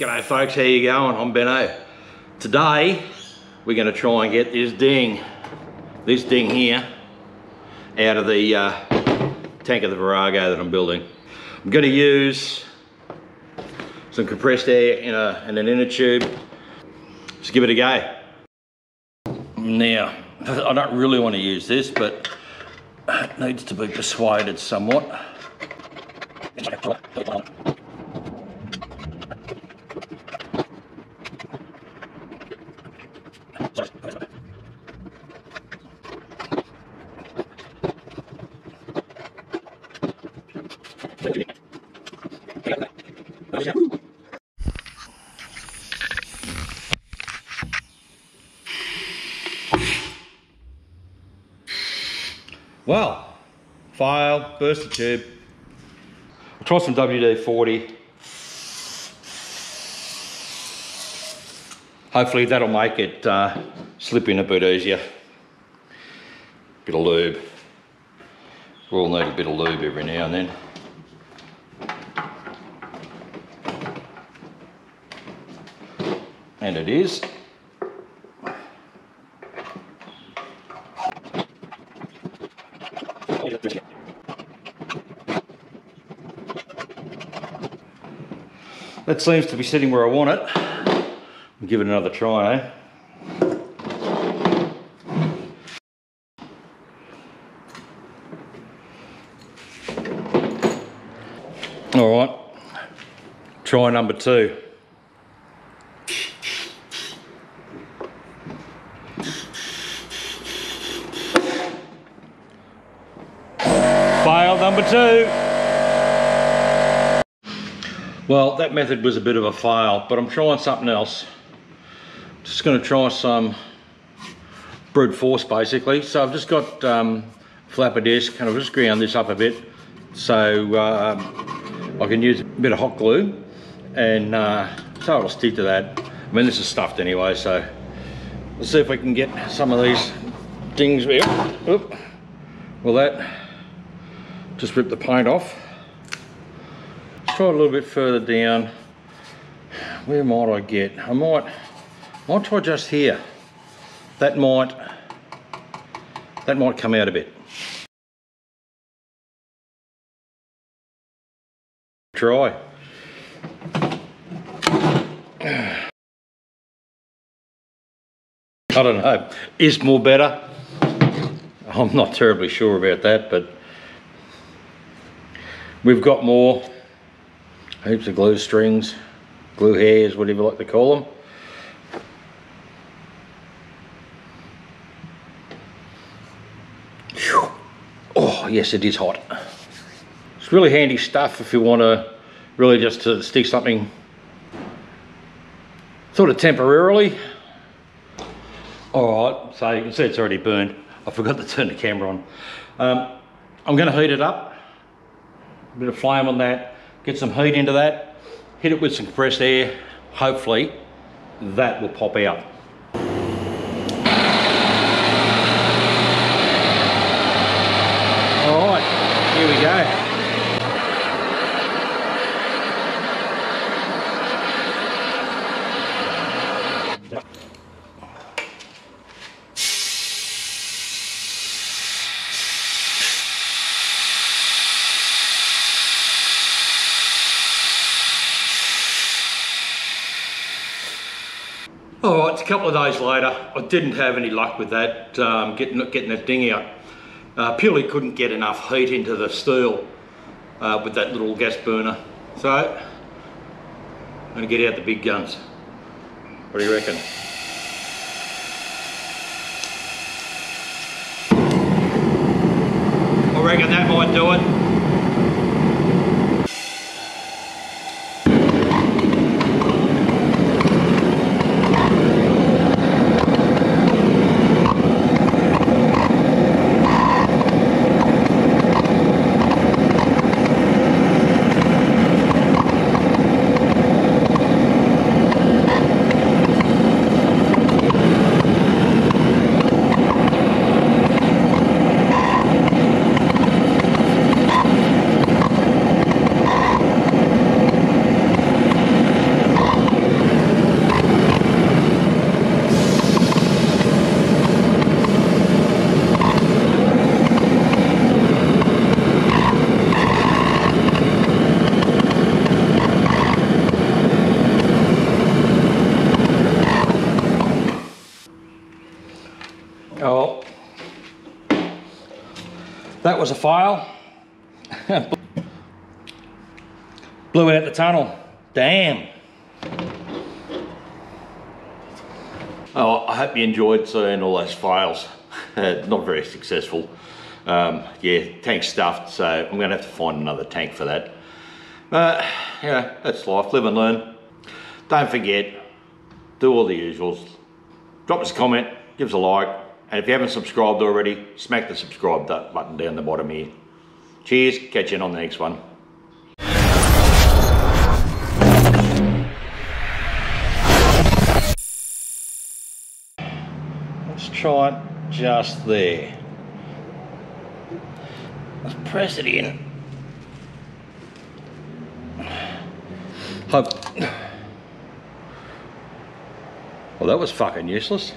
G'day folks, how you going? I'm Benno. Today, we're gonna try and get this ding, this ding here, out of the uh, tank of the Virago that I'm building. I'm gonna use some compressed air in, a, in an inner tube. Let's give it a go. Now, I don't really want to use this, but it needs to be persuaded somewhat. Well, file, burst the tube. I'll try some WD-40. Hopefully that'll make it uh, slip in a bit easier. Bit of lube. We all need a bit of lube every now and then. And it is. That seems to be sitting where I want it. Give it another try, eh? All right, try number two. Fail number two. Well, that method was a bit of a fail, but I'm trying something else. Just gonna try some brute force basically. So I've just got um, flapper disc and I've just ground this up a bit so uh, I can use a bit of hot glue and uh, so it'll stick to that. I mean, this is stuffed anyway, so let's see if we can get some of these dings. Oop. Will that just rip the paint off? try a little bit further down. Where might I get? I might, might try just here. That might, that might come out a bit. Try. I don't know. Is more better? I'm not terribly sure about that, but we've got more heaps of glue strings, glue hairs, whatever you like to call them. Yes, it is hot. It's really handy stuff if you want to really just to stick something sort of temporarily. All right, so you can see it's already burned. I forgot to turn the camera on. Um, I'm going to heat it up. A bit of flame on that get some heat into that, hit it with some compressed air, hopefully that will pop out. All right, here we go. All right, a couple of days later, I didn't have any luck with that, um, getting, getting that ding out. Uh, purely couldn't get enough heat into the steel uh, with that little gas burner. So, I'm gonna get out the big guns. What do you reckon? I reckon that might do it. Oh. That was a file. Blew it at the tunnel. Damn. Oh, I hope you enjoyed seeing all those files. Not very successful. Um, yeah, tank stuffed, so I'm gonna have to find another tank for that. But, yeah, that's life, live and learn. Don't forget, do all the usuals. Drop us a comment, give us a like, and if you haven't subscribed already, smack the subscribe button down the bottom here. Cheers, catch you on the next one. Let's try it just there. Let's press it in. Hope. Well, that was fucking useless.